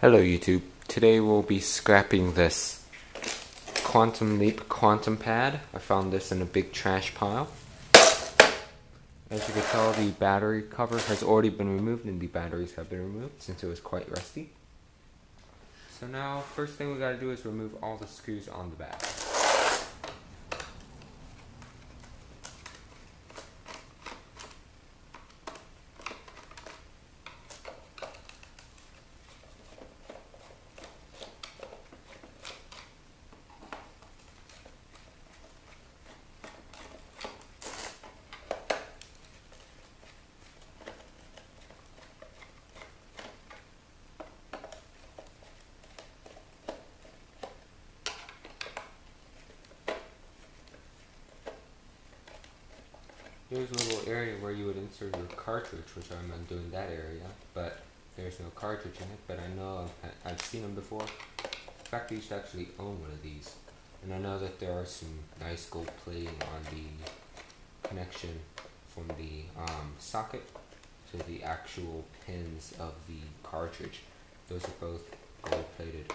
Hello YouTube. Today we'll be scrapping this Quantum Leap Quantum Pad. I found this in a big trash pile. As you can tell the battery cover has already been removed and the batteries have been removed since it was quite rusty. So now first thing we gotta do is remove all the screws on the back. There's a little area where you would insert your cartridge, which I'm undoing that area, but there's no cartridge in it, but I know I've, I've seen them before. In fact, I used to actually own one of these. And I know that there are some nice gold plating on the connection from the um, socket to the actual pins of the cartridge. Those are both gold plated.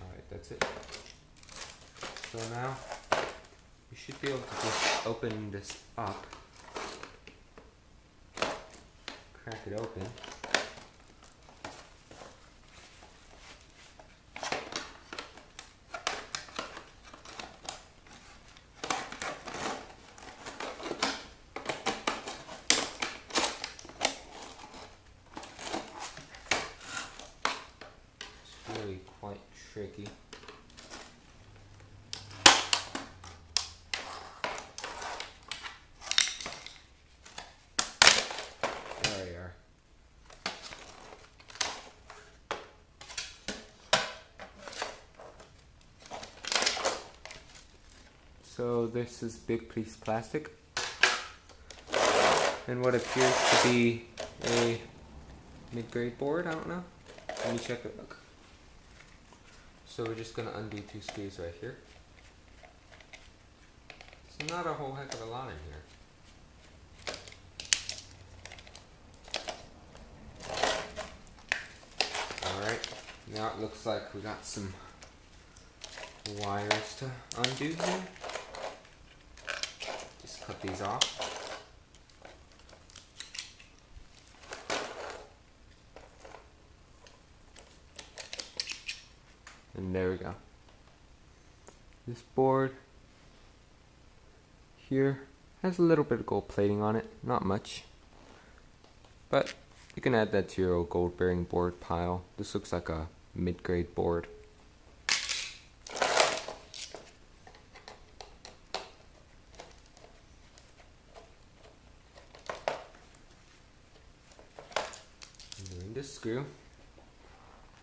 Alright, that's it. So now, you should be able to just open this up. Crack it open. It's really quite tricky. There we are. So this is big piece plastic and what appears to be a mid-grade board, I don't know. Let me check it. Look. So we're just gonna undo two screws right here. It's not a whole heck of a lot in here. Alright, now it looks like we got some wires to undo here. Cut these off. And there we go. This board here has a little bit of gold plating on it, not much. But you can add that to your gold bearing board pile. This looks like a mid-grade board. Doing this screw,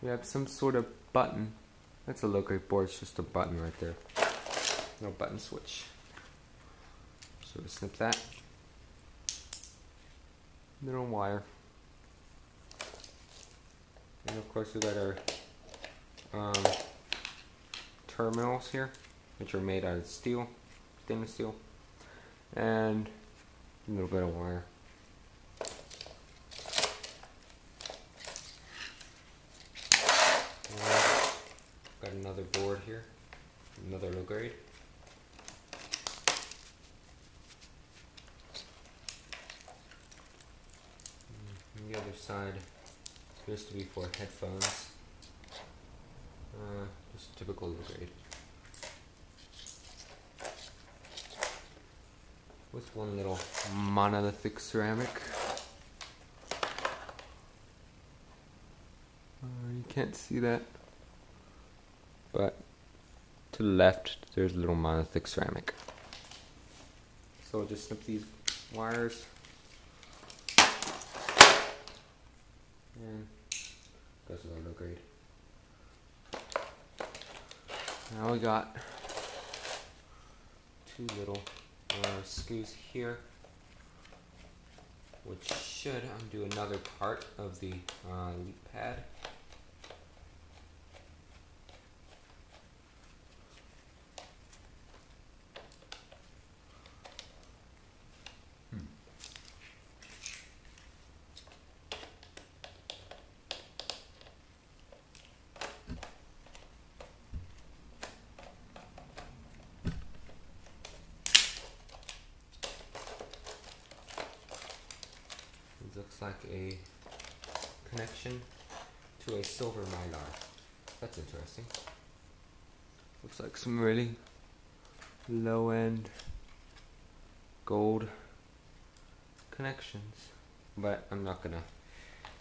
we have some sort of button that's a low grade board, it's just a button right there. No button switch. So we snip that. Little wire. And of course we got our um, terminals here, which are made out of steel, stainless steel. And a little bit of wire. Got another board here, another low grade. And the other side appears to be for headphones. Uh, just typical low grade. With one little monolithic ceramic. Uh, you can't see that but to the left there's a little monolithic ceramic. So I'll just snip these wires and goes with our low grade. Now we got two little uh, screws here, which should undo another part of the uh, leap pad. It looks like a connection to a silver mylar. That's interesting. Looks like some really low end gold connections. But I'm not gonna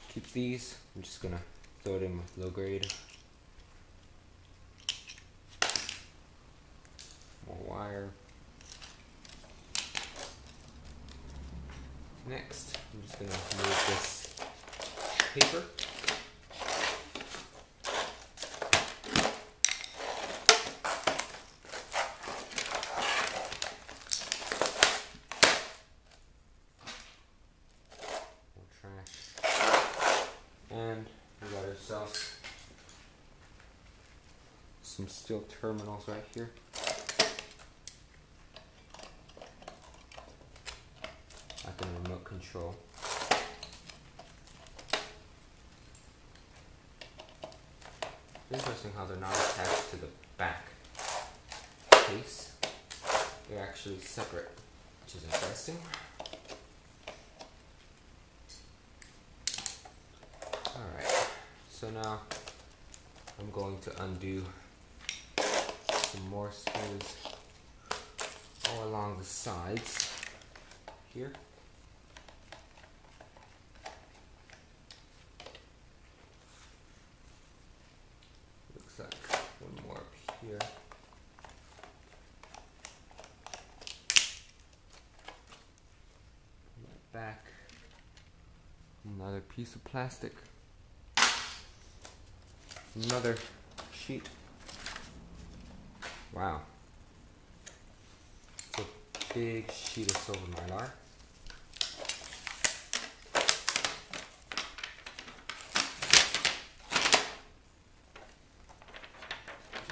keep these. I'm just gonna throw it in with low grade. More wire. Next, I'm just gonna move this paper. Trash. And we got ourselves some steel terminals right here. like a remote control. Interesting how they're not attached to the back case. They're actually separate, which is interesting. Alright, so now I'm going to undo some more screws all along the sides here. Looks like one more up here. And that back. Another piece of plastic. Another sheet. Wow. It's a big sheet of silver mylar.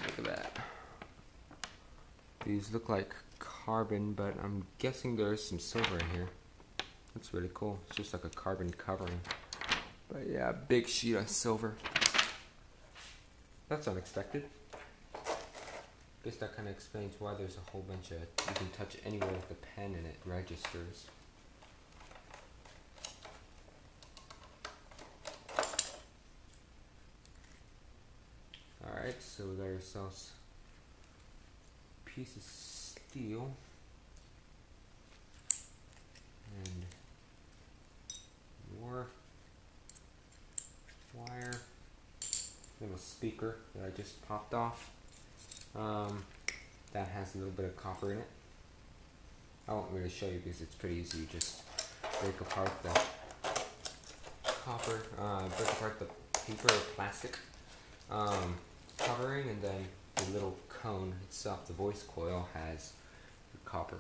Look at that. These look like carbon, but I'm guessing there's some silver in here. That's really cool. It's just like a carbon covering. But yeah, big sheet of silver. That's unexpected. Guess that kind of explains why there's a whole bunch of you can touch anywhere with a pen and it registers. Alright, so we got ourselves a piece of steel and more wire, little speaker that I just popped off. Um, that has a little bit of copper in it. I won't really show you because it's pretty easy. You just break apart the copper, uh, break apart the paper or plastic um, covering, and then the little cone itself, the voice coil, has the copper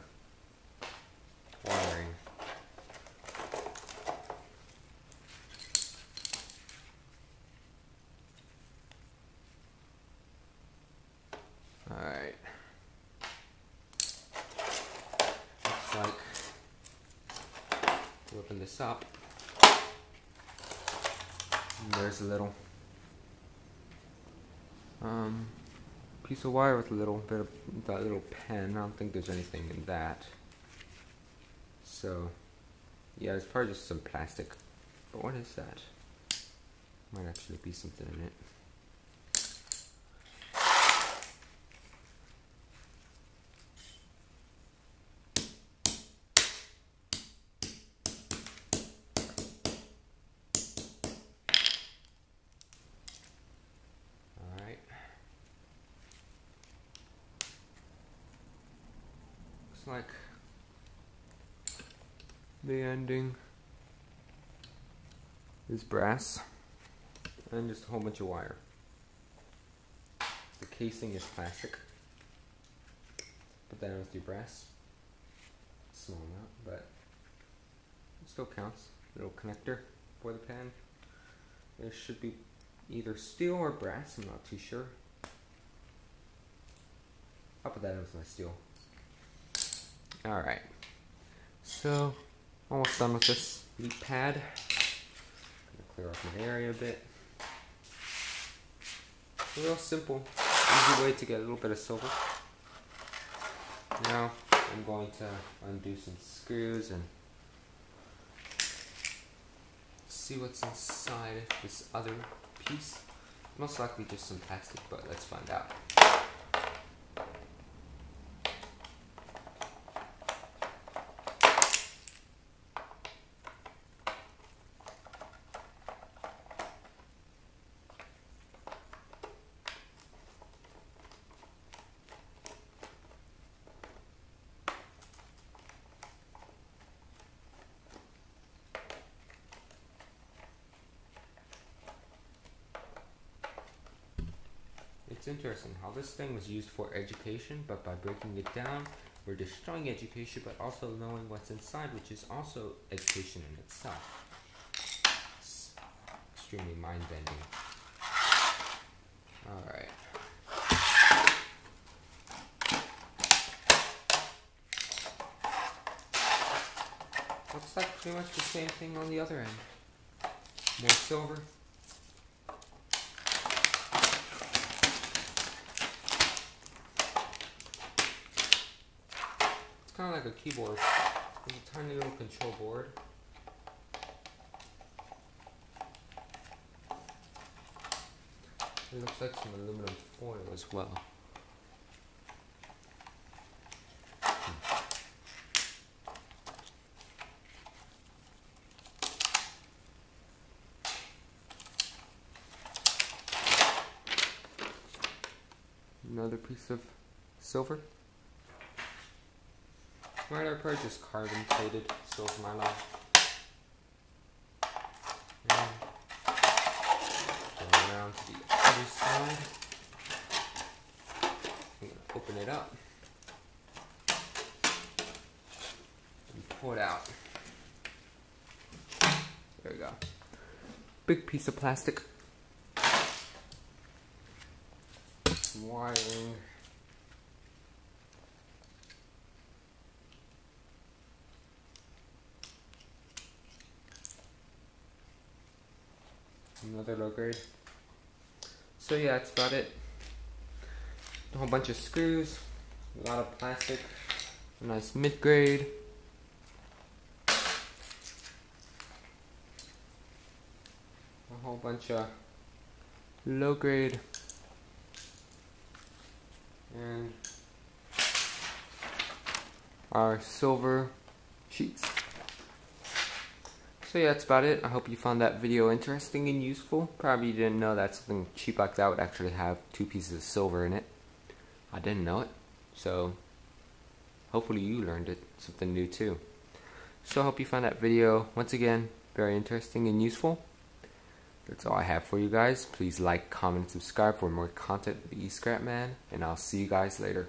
wiring. Alright. Like open this up. And there's a little um, piece of wire with a little bit of that little pen. I don't think there's anything in that. So, yeah, it's probably just some plastic. But what is that? Might actually be something in it. Looks like the ending is brass and just a whole bunch of wire. The casing is plastic. but with your brass. Small amount, but it still counts. Little connector for the pan. There should be either steel or brass, I'm not too sure. I'll put that in with my steel. Alright. So, almost done with this leap pad. Clear off my area a bit. A real simple, easy way to get a little bit of silver. Now, I'm going to undo some screws and see what's inside this other piece. Most likely just some plastic, but let's find out. It's interesting how this thing was used for education, but by breaking it down, we're destroying education, but also knowing what's inside, which is also education in itself. It's extremely mind bending. Alright. Looks like pretty much the same thing on the other end. More silver. It's kind of like a keyboard. There's a tiny little control board. It looks like some aluminum foil as well. Another piece of silver. I probably just carbon plated silver my And go around to the other side. I'm gonna open it up and pull it out. There we go. Big piece of plastic. Wiring. Another low grade. So yeah, that's about it. A whole bunch of screws, a lot of plastic, a nice mid grade. A whole bunch of low grade and our silver sheets. So yeah, that's about it. I hope you found that video interesting and useful. Probably you didn't know that something cheap like that would actually have two pieces of silver in it. I didn't know it. So hopefully you learned it something new too. So I hope you found that video, once again, very interesting and useful. That's all I have for you guys. Please like, comment, and subscribe for more content with the E-Scrap Man, and I'll see you guys later.